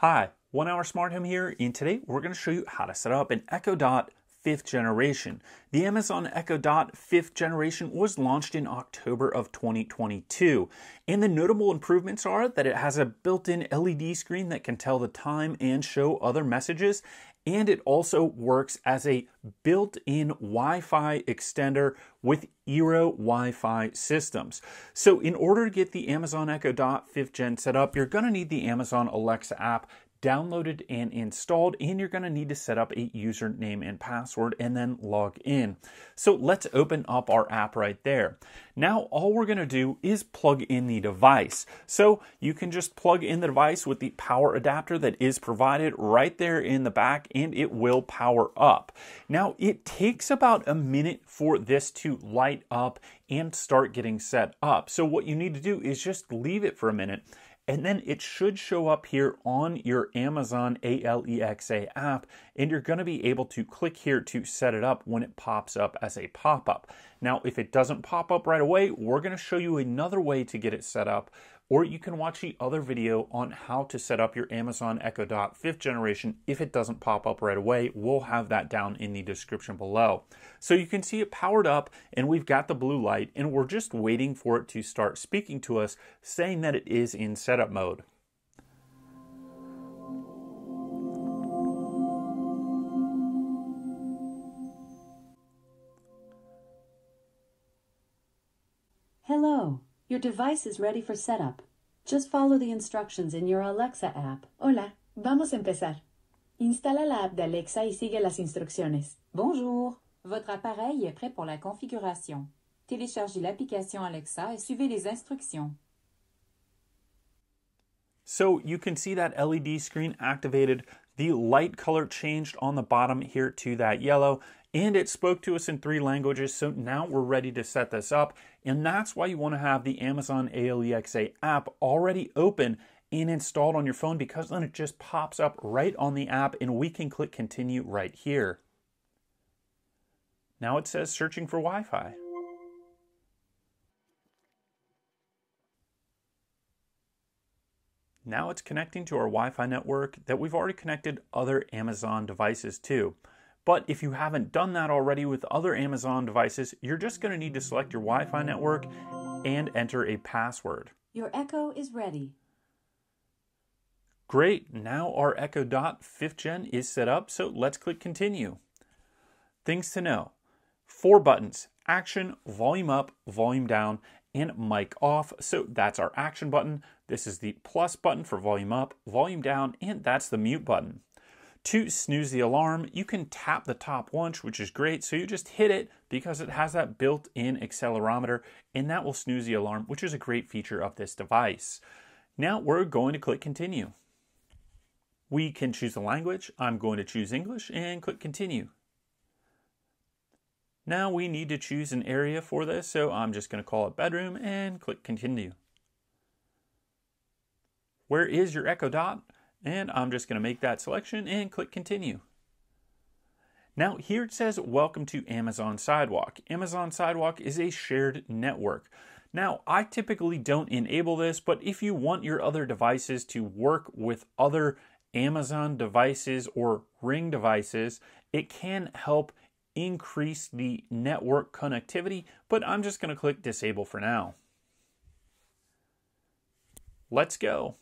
Hi, One Hour Smart Home here, and today we're going to show you how to set up an Echo Dot fifth generation. The Amazon Echo Dot fifth generation was launched in October of 2022, and the notable improvements are that it has a built-in LED screen that can tell the time and show other messages, and it also works as a built-in Wi-Fi extender with Eero Wi-Fi systems. So in order to get the Amazon Echo Dot 5th Gen set up, you're going to need the Amazon Alexa app downloaded and installed and you're going to need to set up a username and password and then log in. So let's open up our app right there. Now all we're going to do is plug in the device. So you can just plug in the device with the power adapter that is provided right there in the back and it will power up. Now it takes about a minute for this to light up and start getting set up. So what you need to do is just leave it for a minute and then it should show up here on your Amazon Alexa app, and you're going to be able to click here to set it up when it pops up as a pop up. Now, if it doesn't pop up right away, we're going to show you another way to get it set up or you can watch the other video on how to set up your Amazon Echo Dot 5th generation if it doesn't pop up right away. We'll have that down in the description below. So you can see it powered up and we've got the blue light and we're just waiting for it to start speaking to us saying that it is in setup mode. Hello. Your device is ready for setup. Just follow the instructions in your Alexa app. Hola, vamos a empezar. Instala la app de Alexa y sigue las instrucciones. Bonjour, votre appareil est prêt pour la configuration. Téléchargez l'application Alexa et suivez les instructions. So you can see that LED screen activated. The light color changed on the bottom here to that yellow and it spoke to us in three languages. So now we're ready to set this up. And that's why you want to have the Amazon Alexa app already open and installed on your phone because then it just pops up right on the app and we can click continue right here. Now it says searching for Wi Fi. Now it's connecting to our Wi Fi network that we've already connected other Amazon devices to. But if you haven't done that already with other Amazon devices, you're just going to need to select your Wi Fi network and enter a password. Your Echo is ready. Great, now our Echo Dot 5th Gen is set up, so let's click continue. Things to know. Four buttons, action, volume up, volume down, and mic off. So that's our action button. This is the plus button for volume up, volume down, and that's the mute button. To snooze the alarm, you can tap the top once, which is great. So you just hit it because it has that built-in accelerometer and that will snooze the alarm, which is a great feature of this device. Now we're going to click continue. We can choose the language. I'm going to choose English and click continue. Now we need to choose an area for this, so I'm just going to call it bedroom and click continue. Where is your Echo Dot? And I'm just going to make that selection and click continue. Now here it says welcome to Amazon Sidewalk. Amazon Sidewalk is a shared network. Now I typically don't enable this, but if you want your other devices to work with other Amazon devices or Ring devices, it can help increase the network connectivity, but I'm just going to click disable for now. Let's go.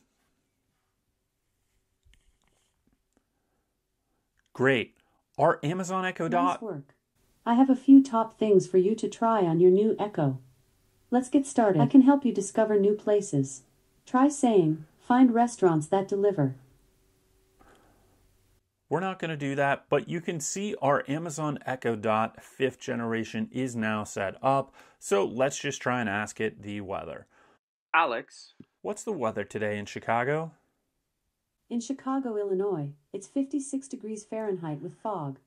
Great. Our Amazon Echo Dot. Nice work. I have a few top things for you to try on your new Echo. Let's get started. I can help you discover new places. Try saying, find restaurants that deliver. We're not going to do that, but you can see our Amazon Echo Dot 5th generation is now set up. So let's just try and ask it the weather. Alexa, what's the weather today in Chicago? In Chicago, Illinois, it's 56 degrees Fahrenheit with fog.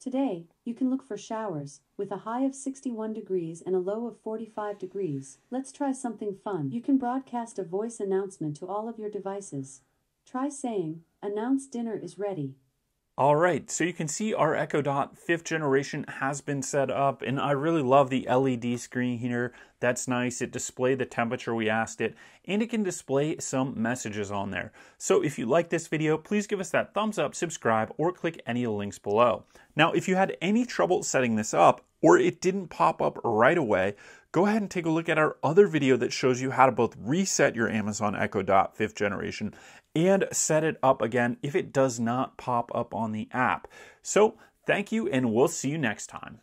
Today, you can look for showers, with a high of 61 degrees and a low of 45 degrees. Let's try something fun. You can broadcast a voice announcement to all of your devices. Try saying, Announce dinner is ready. All right, so you can see our Echo Dot fifth generation has been set up, and I really love the LED screen here. That's nice. It displayed the temperature we asked it, and it can display some messages on there. So if you like this video, please give us that thumbs up, subscribe, or click any of the links below. Now, if you had any trouble setting this up, or it didn't pop up right away, go ahead and take a look at our other video that shows you how to both reset your Amazon Echo Dot fifth generation and set it up again if it does not pop up on the app. So, thank you, and we'll see you next time.